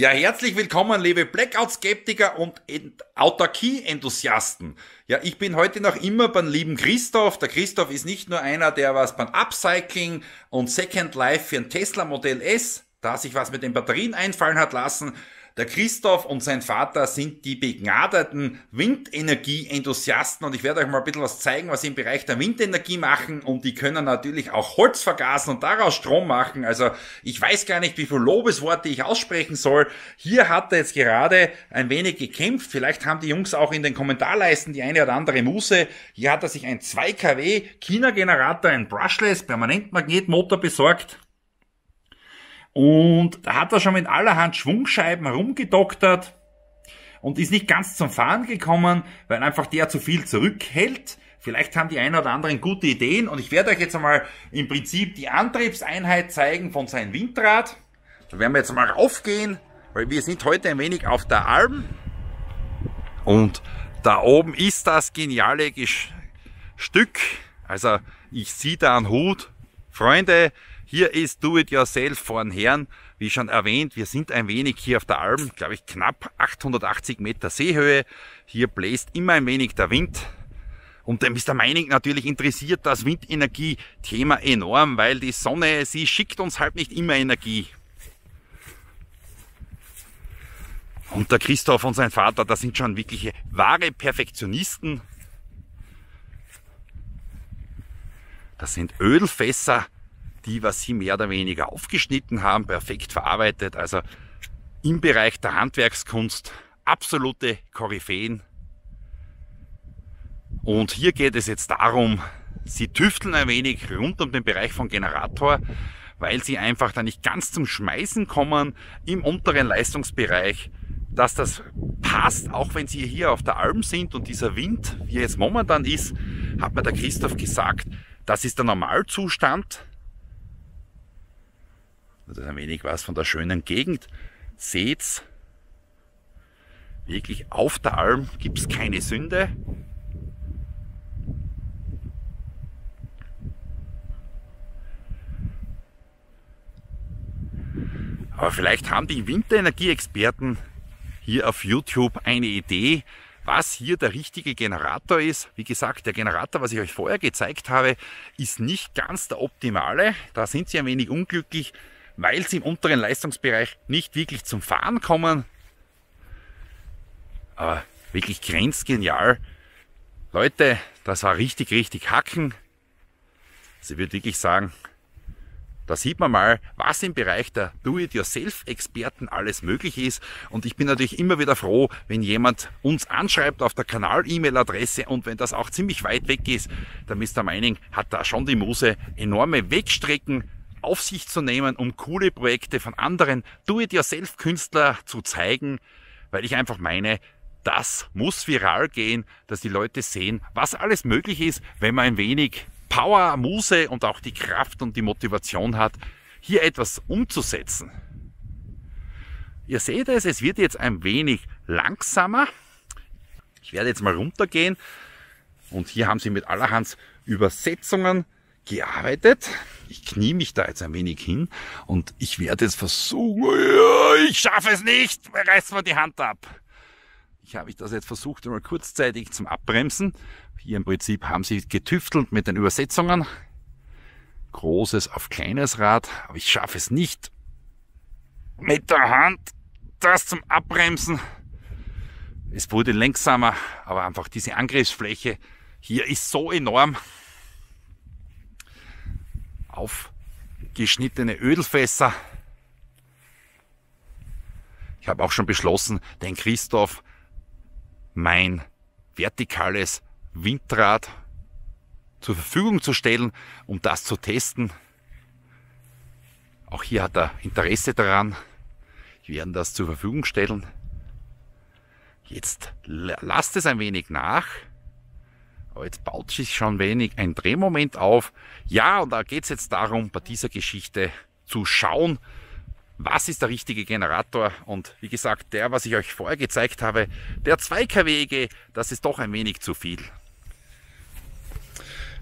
Ja, herzlich willkommen, liebe Blackout-Skeptiker und Autarkie-Enthusiasten. Ja, ich bin heute noch immer beim lieben Christoph. Der Christoph ist nicht nur einer, der was beim Upcycling und Second Life für ein Tesla Modell S, da sich was mit den Batterien einfallen hat lassen, der Christoph und sein Vater sind die begnadeten Windenergie-Enthusiasten und ich werde euch mal ein bisschen was zeigen, was sie im Bereich der Windenergie machen und die können natürlich auch Holz vergasen und daraus Strom machen. Also ich weiß gar nicht, wie viele Lobesworte ich aussprechen soll. Hier hat er jetzt gerade ein wenig gekämpft. Vielleicht haben die Jungs auch in den Kommentarleisten die eine oder andere Muse. Hier hat er sich ein 2 kW China-Generator, ein Brushless Permanentmagnetmotor besorgt. Und da hat er schon mit allerhand Schwungscheiben herumgedoktert und ist nicht ganz zum Fahren gekommen, weil einfach der zu viel zurückhält. Vielleicht haben die einen oder anderen gute Ideen und ich werde euch jetzt einmal im Prinzip die Antriebseinheit zeigen von seinem Windrad. Da werden wir jetzt mal raufgehen, weil wir sind heute ein wenig auf der Alm und da oben ist das geniale Stück. Also ich sehe da einen Hut. Freunde, hier ist Do-It-Yourself von Herrn. Wie schon erwähnt, wir sind ein wenig hier auf der Alm, glaube ich knapp 880 Meter Seehöhe. Hier bläst immer ein wenig der Wind. Und dem der Meining natürlich interessiert das Windenergie-Thema enorm, weil die Sonne, sie schickt uns halt nicht immer Energie. Und der Christoph und sein Vater, das sind schon wirkliche wahre Perfektionisten. Das sind Ölfässer, die, was sie mehr oder weniger aufgeschnitten haben, perfekt verarbeitet. Also im Bereich der Handwerkskunst absolute Koryphäen. Und hier geht es jetzt darum, sie tüfteln ein wenig rund um den Bereich von Generator, weil sie einfach da nicht ganz zum Schmeißen kommen im unteren Leistungsbereich, dass das passt, auch wenn sie hier auf der Alm sind und dieser Wind, wie er jetzt momentan ist, hat mir der Christoph gesagt, das ist der Normalzustand. Das ist ein wenig was von der schönen Gegend. Seht's, wirklich auf der Alm gibt es keine Sünde. Aber vielleicht haben die Winterenergieexperten hier auf YouTube eine Idee, was hier der richtige Generator ist. Wie gesagt, der Generator, was ich euch vorher gezeigt habe, ist nicht ganz der optimale. Da sind sie ein wenig unglücklich, weil sie im unteren Leistungsbereich nicht wirklich zum Fahren kommen. Aber wirklich grenzgenial. Leute, das war richtig, richtig hacken. Sie würde wirklich sagen, da sieht man mal, was im Bereich der Do-it-yourself-Experten alles möglich ist. Und ich bin natürlich immer wieder froh, wenn jemand uns anschreibt auf der Kanal-E-Mail-Adresse und wenn das auch ziemlich weit weg ist, der Mr. Mining hat da schon die Muse, enorme Wegstrecken auf sich zu nehmen, um coole Projekte von anderen Do-it-yourself-Künstler zu zeigen, weil ich einfach meine, das muss viral gehen, dass die Leute sehen, was alles möglich ist, wenn man ein wenig Power, Muse und auch die Kraft und die Motivation hat, hier etwas umzusetzen. Ihr seht es, es wird jetzt ein wenig langsamer. Ich werde jetzt mal runtergehen und hier haben sie mit allerhand Übersetzungen gearbeitet. Ich knie mich da jetzt ein wenig hin und ich werde jetzt versuchen, ich schaffe es nicht, reißt mir die Hand ab. Ich habe ich das jetzt versucht, einmal kurzzeitig zum Abbremsen. Hier im Prinzip haben sie getüftelt mit den Übersetzungen. Großes auf kleines Rad, aber ich schaffe es nicht mit der Hand das zum Abbremsen. Es wurde langsamer, aber einfach diese Angriffsfläche hier ist so enorm aufgeschnittene Ödelfässer. Ich habe auch schon beschlossen, den Christoph mein vertikales Windrad zur Verfügung zu stellen, um das zu testen. Auch hier hat er Interesse daran. Wir werden das zur Verfügung stellen. Jetzt lasst es ein wenig nach. Aber jetzt baut sich schon wenig ein Drehmoment auf. Ja, und da geht es jetzt darum, bei dieser Geschichte zu schauen, was ist der richtige Generator. Und wie gesagt, der, was ich euch vorher gezeigt habe, der 2 kW, das ist doch ein wenig zu viel.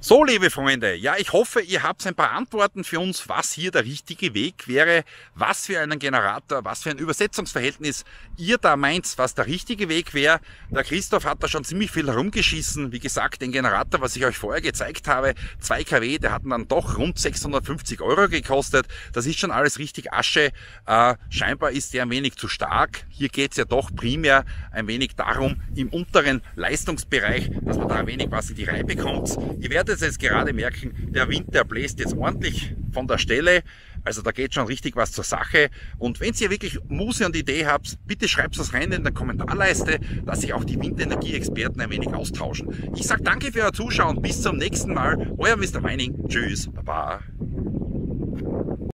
So, liebe Freunde, ja, ich hoffe, ihr habt ein paar Antworten für uns, was hier der richtige Weg wäre, was für einen Generator, was für ein Übersetzungsverhältnis ihr da meint, was der richtige Weg wäre. Der Christoph hat da schon ziemlich viel herumgeschissen. Wie gesagt, den Generator, was ich euch vorher gezeigt habe, 2 kW, der hat dann doch rund 650 Euro gekostet. Das ist schon alles richtig Asche. Äh, scheinbar ist der ein wenig zu stark. Hier geht es ja doch primär ein wenig darum, im unteren Leistungsbereich, dass man da ein wenig was in die Reihe bekommt. Ihr werdet werdet jetzt gerade merken, der Wind, der bläst jetzt ordentlich von der Stelle. Also da geht schon richtig was zur Sache. Und wenn ihr wirklich Muse und Idee habt, bitte schreibt es rein in der Kommentarleiste, dass sich auch die Windenergie-Experten ein wenig austauschen. Ich sage danke für euer Zuschauen. Bis zum nächsten Mal. Euer Mr. Mining. Tschüss. Baba.